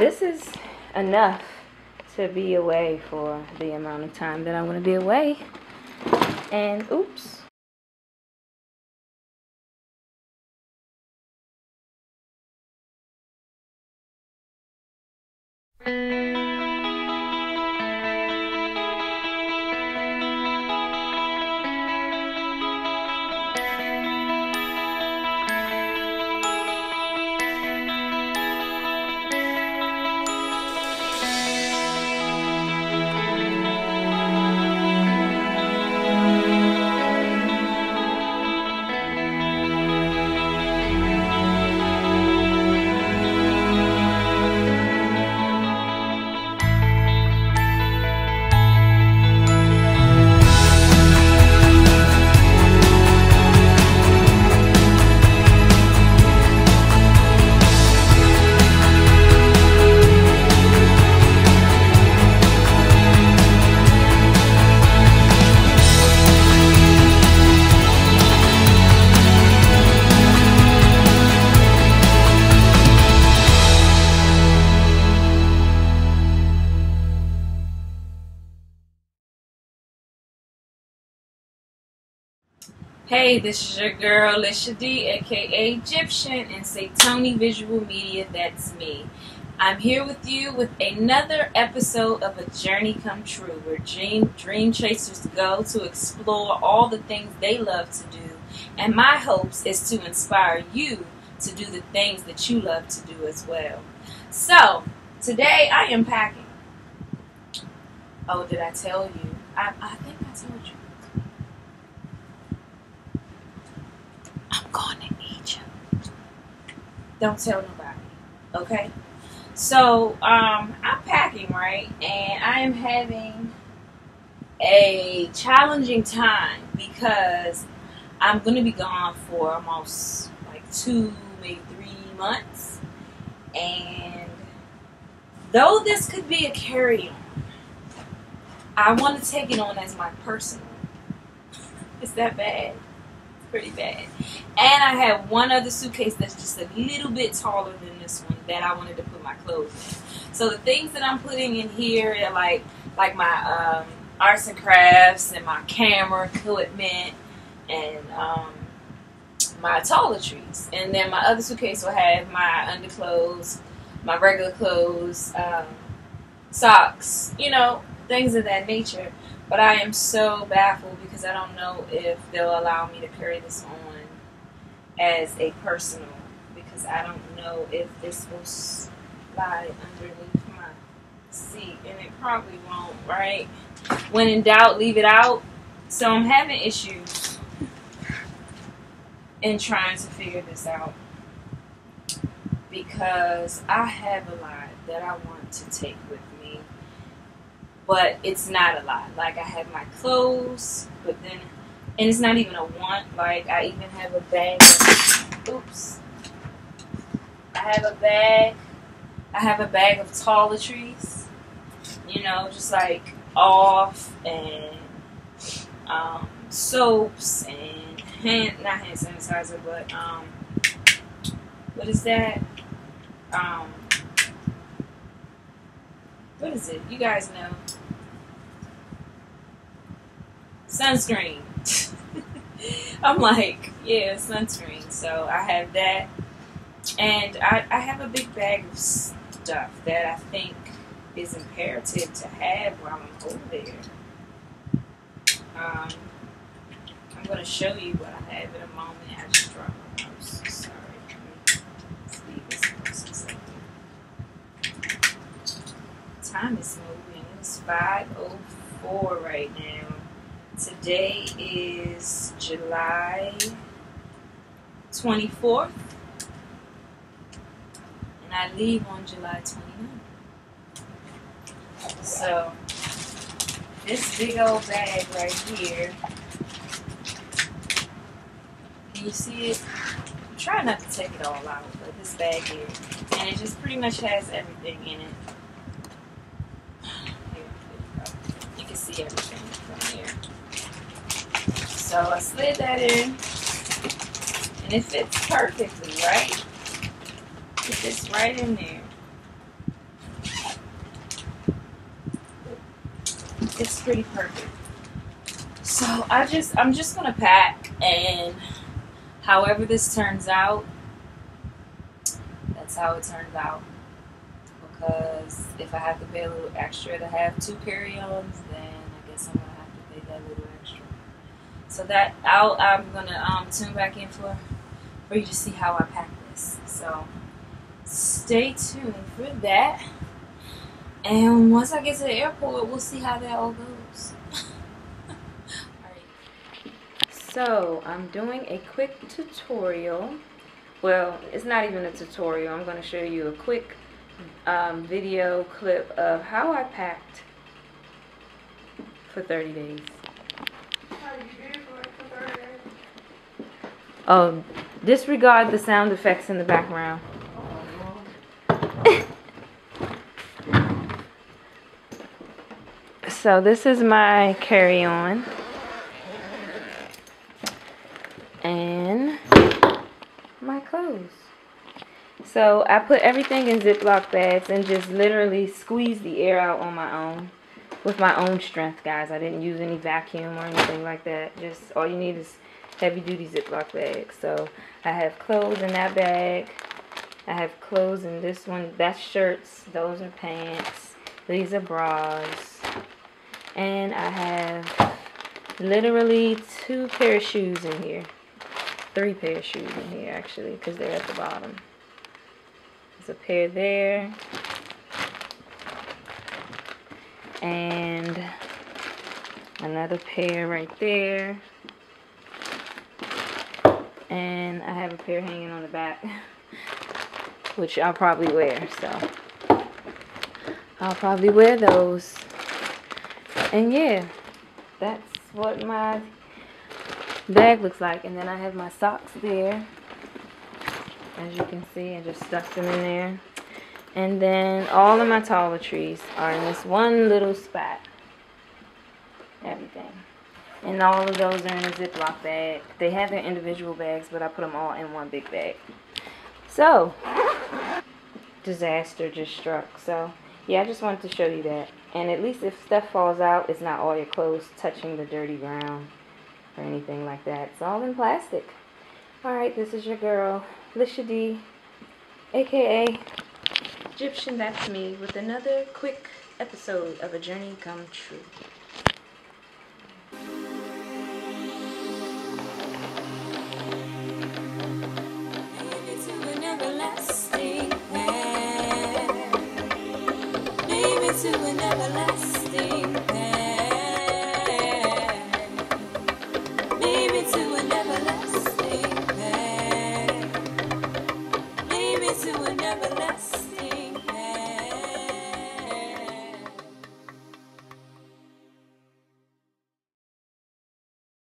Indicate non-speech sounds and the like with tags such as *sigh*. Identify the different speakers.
Speaker 1: this is enough to be away for the amount of time that I'm to be away. And oops. Hey, this is your girl, Lisha D, aka Egyptian, and say Tony Visual Media, that's me. I'm here with you with another episode of A Journey Come True, where dream, dream chasers go to explore all the things they love to do. And my hopes is to inspire you to do the things that you love to do as well. So, today I am packing. Oh, did I tell you? I, I think I told you. I'm going to Egypt. Don't tell nobody. Okay? So, um, I'm packing, right? And I am having a challenging time because I'm going to be gone for almost like two, maybe three months. And though this could be a carry on, I want to take it on as my personal. Is that bad? Pretty bad. And I have one other suitcase that's just a little bit taller than this one that I wanted to put my clothes in. So the things that I'm putting in here are like like my um, arts and crafts and my camera equipment and um, my toiletries. And then my other suitcase will have my underclothes, my regular clothes, um, socks, you know, things of that nature. But I am so baffled because I don't know if they'll allow me to carry this on as a personal because I don't know if this will slide underneath my seat and it probably won't, right? When in doubt, leave it out. So I'm having issues in trying to figure this out because I have a lot that I want to take with but it's not a lot. Like I have my clothes, but then, and it's not even a want. Like I even have a bag. Of, oops. I have a bag. I have a bag of toiletries. You know, just like off and um, soaps and hand, not hand sanitizer, but um, what is that? Um, what is it? You guys know sunscreen. *laughs* I'm like, yeah, sunscreen. So I have that. And I, I have a big bag of stuff that I think is imperative to have while I'm over there. Um, I'm going to show you what I have in a moment. I just dropped my purse. Time is moving. It's 5.04 right now. Today is July 24th, and I leave on July 29th. So, this big old bag right here, can you see it? I'm trying not to take it all out, but this bag here, and it just pretty much has everything in it. see everything from there. So I slid that in, and it fits perfectly, right? Put this right in there. It's pretty perfect. So I just, I'm just gonna pack, and however this turns out, that's how it turns out because if I have to pay a little extra to have two carry-ons, then I I'm gonna have to pay that little extra. So that I'll I'm gonna um, tune back in for for you to see how I pack this. So stay tuned for that. And once I get to the airport, we'll see how that all goes. *laughs* So I'm doing a quick tutorial. Well, it's not even a tutorial. I'm going to show you a quick um, video clip of how I packed for 30 days. Oh, disregard the sound effects in the background. *laughs* so this is my carry-on. And my clothes. So I put everything in Ziploc bags and just literally squeeze the air out on my own. With my own strength, guys. I didn't use any vacuum or anything like that. Just all you need is heavy duty Ziploc bags. So I have clothes in that bag. I have clothes in this one. That's shirts. Those are pants. These are bras. And I have literally two pair of shoes in here. Three pair of shoes in here actually because they're at the bottom. There's a pair there. And another pair right there. And I have a pair hanging on the back, *laughs* which I'll probably wear, so I'll probably wear those. And yeah, that's what my bag looks like. And then I have my socks there, as you can see. I just stuffed them in there. And then all of my toiletries are in this one little spot. Everything. And all of those are in a Ziploc bag. They have their individual bags, but I put them all in one big bag. So, disaster just struck. So, yeah, I just wanted to show you that. And at least if stuff falls out, it's not all your clothes touching the dirty ground or anything like that. It's all in plastic. Alright, this is your girl, Lisha D, aka Egyptian That's Me, with another quick episode of A Journey Come True.